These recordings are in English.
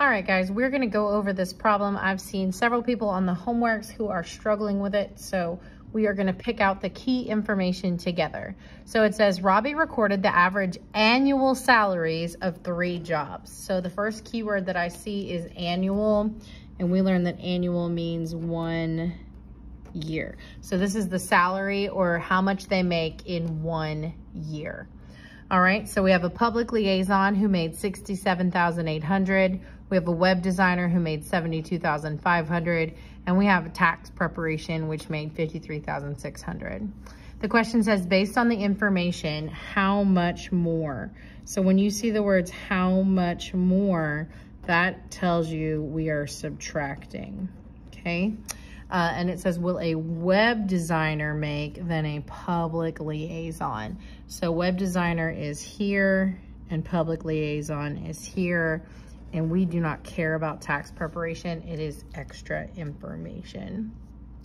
All right, guys, we're gonna go over this problem. I've seen several people on the homeworks who are struggling with it, so we are gonna pick out the key information together. So it says Robbie recorded the average annual salaries of three jobs. So the first keyword that I see is annual, and we learned that annual means one year. So this is the salary or how much they make in one year. All right, so we have a public liaison who made 67,800. We have a web designer who made 72,500. And we have a tax preparation, which made 53,600. The question says, based on the information, how much more? So when you see the words how much more, that tells you we are subtracting, okay? Uh, and it says, will a web designer make than a public liaison? So web designer is here and public liaison is here. And we do not care about tax preparation. It is extra information.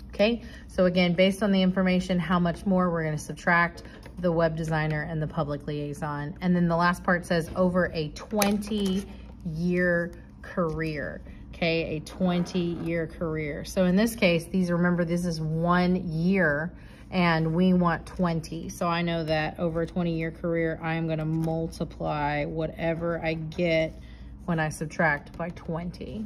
Okay, so again, based on the information, how much more we're gonna subtract the web designer and the public liaison. And then the last part says over a 20 year career okay, a 20 year career. So in this case, these remember this is one year and we want 20. So I know that over a 20 year career, I am gonna multiply whatever I get when I subtract by 20.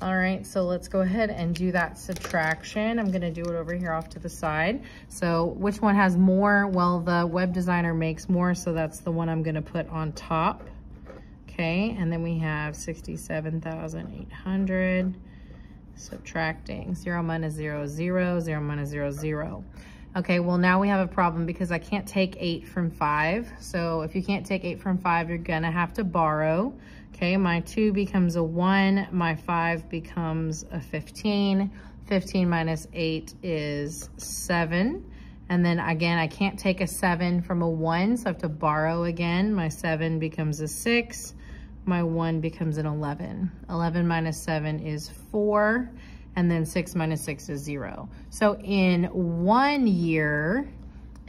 All right, so let's go ahead and do that subtraction. I'm gonna do it over here off to the side. So which one has more? Well, the web designer makes more, so that's the one I'm gonna put on top. Okay, and then we have 67,800 subtracting. Zero minus zero, zero, zero minus zero, zero. Okay, well now we have a problem because I can't take eight from five. So if you can't take eight from five, you're gonna have to borrow. Okay, my two becomes a one, my five becomes a 15. 15 minus eight is seven. And then again, I can't take a seven from a one, so I have to borrow again. My seven becomes a six my one becomes an 11. 11 minus seven is four, and then six minus six is zero. So in one year,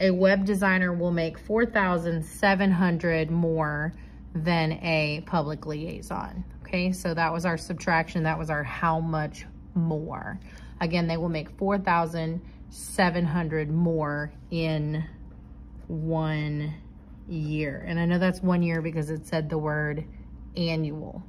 a web designer will make 4,700 more than a public liaison. Okay, so that was our subtraction. That was our how much more. Again, they will make 4,700 more in one year. And I know that's one year because it said the word annual.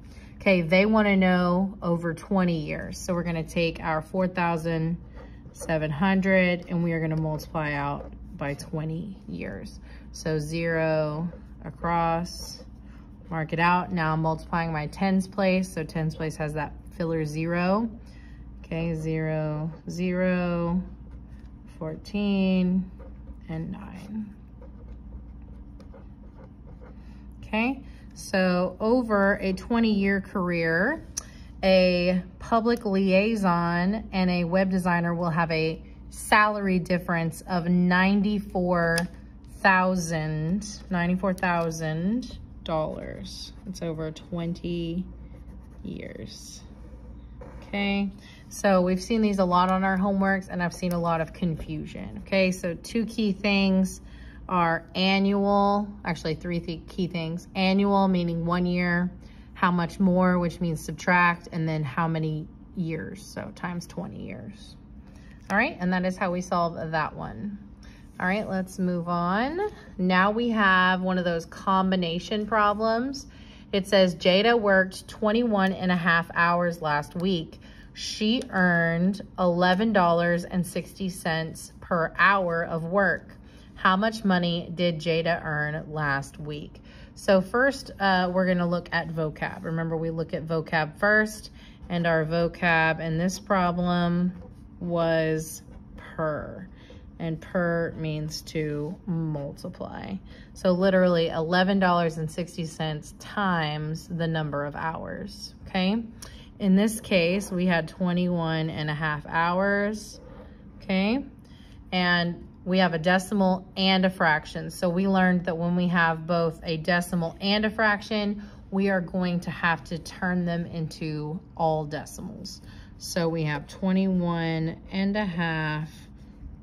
Okay, they wanna know over 20 years. So we're gonna take our 4,700 and we are gonna multiply out by 20 years. So zero across, mark it out. Now I'm multiplying my tens place. So tens place has that filler zero. Okay, zero, zero, 14, and nine. Okay, so over a 20 year career, a public liaison and a web designer will have a salary difference of $94,000, $94,000. It's over 20 years. Okay, so we've seen these a lot on our homeworks and I've seen a lot of confusion. Okay, so two key things are annual, actually three th key things. Annual, meaning one year, how much more, which means subtract, and then how many years, so times 20 years. All right, and that is how we solve that one. All right, let's move on. Now we have one of those combination problems. It says Jada worked 21 and a half hours last week. She earned $11.60 per hour of work how much money did Jada earn last week? So first, uh, we're gonna look at vocab. Remember, we look at vocab first, and our vocab in this problem was per. And per means to multiply. So literally $11.60 times the number of hours, okay? In this case, we had 21 and a half hours, okay? And we have a decimal and a fraction. So we learned that when we have both a decimal and a fraction, we are going to have to turn them into all decimals. So we have 21 and a half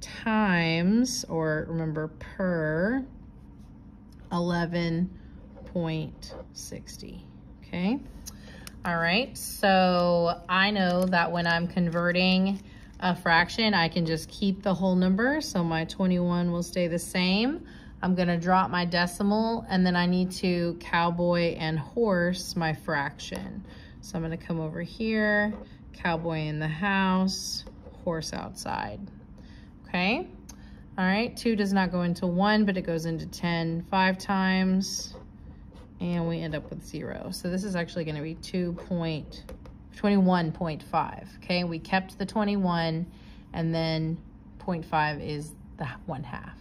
times, or remember per, 11.60, okay? All right, so I know that when I'm converting a fraction, I can just keep the whole number. So my 21 will stay the same. I'm gonna drop my decimal and then I need to cowboy and horse my fraction. So I'm gonna come over here, cowboy in the house, horse outside, okay? All right, two does not go into one, but it goes into 10 five times, and we end up with zero. So this is actually gonna be 2.21.5, okay? We kept the 21, and then 0.5 is the one half.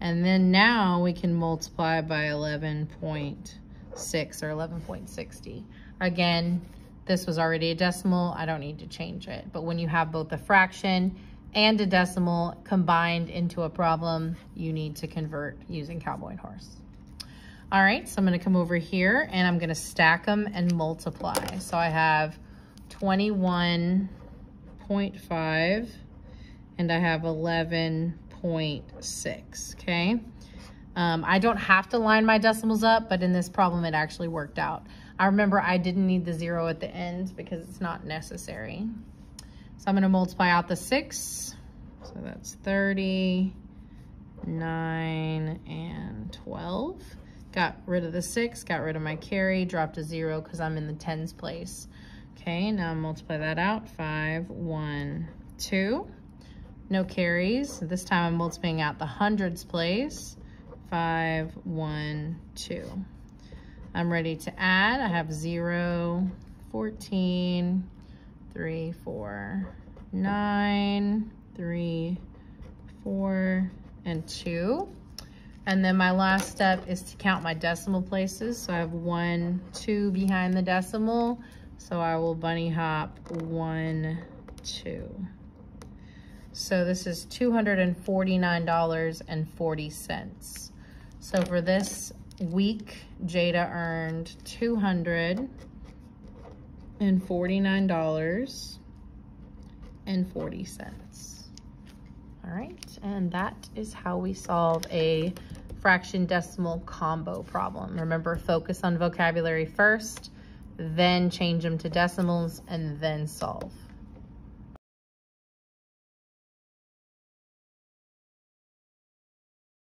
And then now we can multiply by 11.6 or 11.60. Again, this was already a decimal. I don't need to change it. But when you have both a fraction and a decimal combined into a problem, you need to convert using cowboy and horse. All right, so I'm gonna come over here and I'm gonna stack them and multiply. So I have 21.5 and I have 11.6, okay? Um, I don't have to line my decimals up, but in this problem, it actually worked out. I remember I didn't need the zero at the end because it's not necessary. So I'm gonna multiply out the six. So that's 30, nine, and 12. Got rid of the six, got rid of my carry, dropped a zero because I'm in the tens place. Okay, now multiply that out. Five, one, two. No carries. This time I'm multiplying out the hundreds place. Five, one, two. I'm ready to add. I have 0, 14, 3, 4, 9, 3, 4, and 2. And then my last step is to count my decimal places. So I have 1, 2 behind the decimal. So I will bunny hop 1, 2. So this is $249.40. So for this week, Jada earned $249.40. All right, and that is how we solve a fraction decimal combo problem. Remember, focus on vocabulary first, then change them to decimals, and then solve.